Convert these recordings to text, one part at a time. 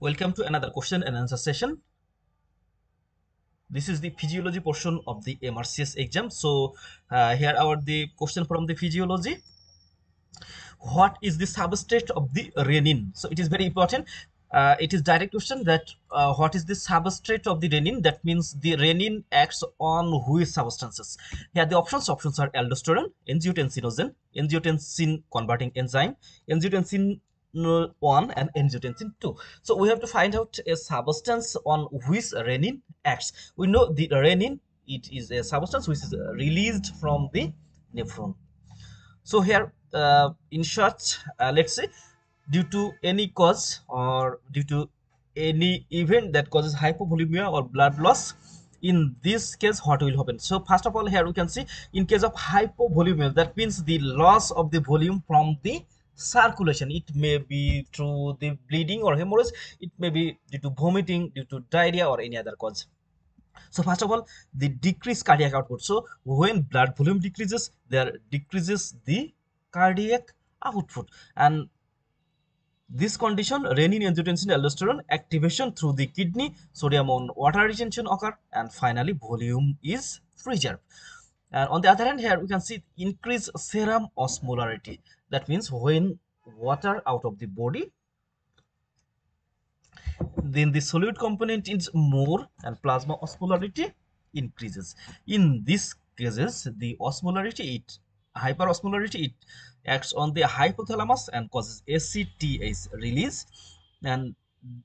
Welcome to another question and answer session. This is the physiology portion of the MRCS exam. So uh, here are the question from the physiology. What is the substrate of the renin? So it is very important. Uh, it is direct question that uh, what is the substrate of the renin? That means the renin acts on which substances? Here the options options are aldosterone, angiotensinogen, angiotensin converting enzyme, angiotensin 1 and angiotensin 2 so we have to find out a substance on which renin acts. We know the renin it is a substance which is released from the nephron. So here uh, in short uh, let's say due to any cause or due to any event that causes hypovolemia or blood loss in this case what will happen? So first of all here we can see in case of hypovolemia that means the loss of the volume from the circulation. It may be through the bleeding or hemorrhage. It may be due to vomiting due to diarrhea or any other cause. So first of all the decreased cardiac output. So when blood volume decreases there decreases the cardiac output. And this condition renin angiotensin aldosterone activation through the kidney sodium and water retention occur and finally volume is preserved. And on the other hand here we can see increased serum osmolarity that means when water out of the body then the solute component is more and plasma osmolarity increases. In these cases the osmolarity it hyperosmolarity it acts on the hypothalamus and causes ACTH release. And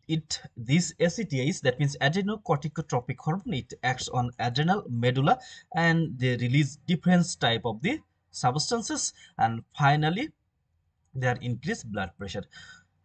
it this ACTH that means adrenocorticotropic hormone it acts on adrenal medulla and they release different type of the substances. And finally their increased blood pressure.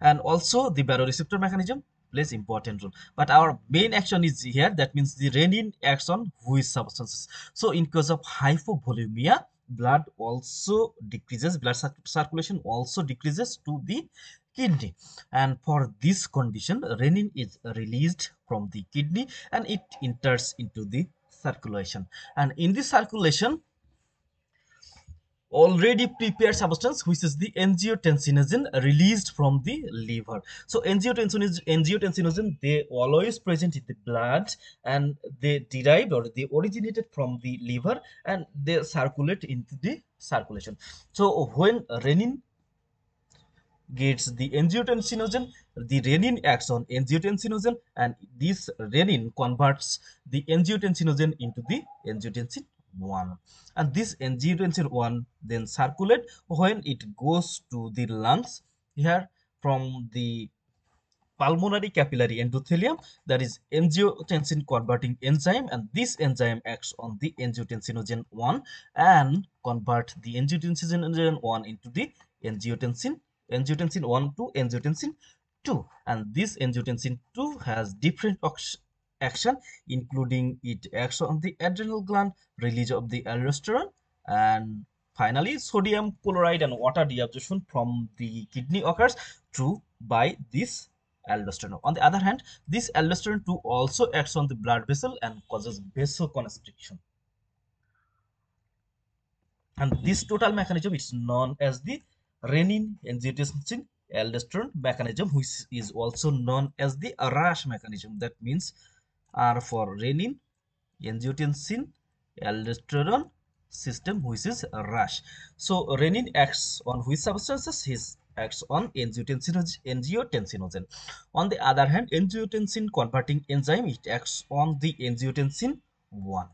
And also the baroreceptor mechanism plays important role. But our main action is here. That means the renin acts on which substances. So in case of hypovolemia blood also decreases blood circulation also decreases to the kidney. And for this condition renin is released from the kidney and it enters into the circulation. And in the circulation already prepared substance which is the angiotensinogen released from the liver. So angiotensinogen angiotensinogen they always present in the blood and they derived or they originated from the liver and they circulate into the circulation. So when renin gets the angiotensinogen the renin acts on angiotensinogen and this renin converts the angiotensinogen into the angiotensin 1 and this angiotensin 1 then circulate when it goes to the lungs here from the pulmonary capillary endothelium that is angiotensin converting enzyme and this enzyme acts on the angiotensinogen 1 and convert the angiotensinogen 1 into the angiotensin angiotensin 1 to angiotensin 2 and this angiotensin 2 has different action including it acts on the adrenal gland release of the aldosterone and finally sodium chloride and water deabsorption from the kidney occurs through by this aldosterone. On the other hand this aldosterone 2 also acts on the blood vessel and causes vasoconstriction and this total mechanism is known as the renin angiotensin aldosterone mechanism which is also known as the RAAS mechanism. That means R for renin, angiotensin, aldosterone system which is RAAS. So renin acts on which substances? His acts on angiotensin angiotensinogen. On the other hand, angiotensin converting enzyme it acts on the angiotensin 1.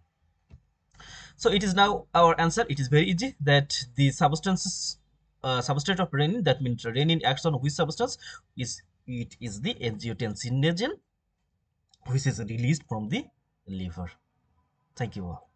So it is now our answer. It is very easy that the substances uh, substrate of renin that means renin acts on which substance is it is the angiotensinogen which is released from the liver. Thank you all.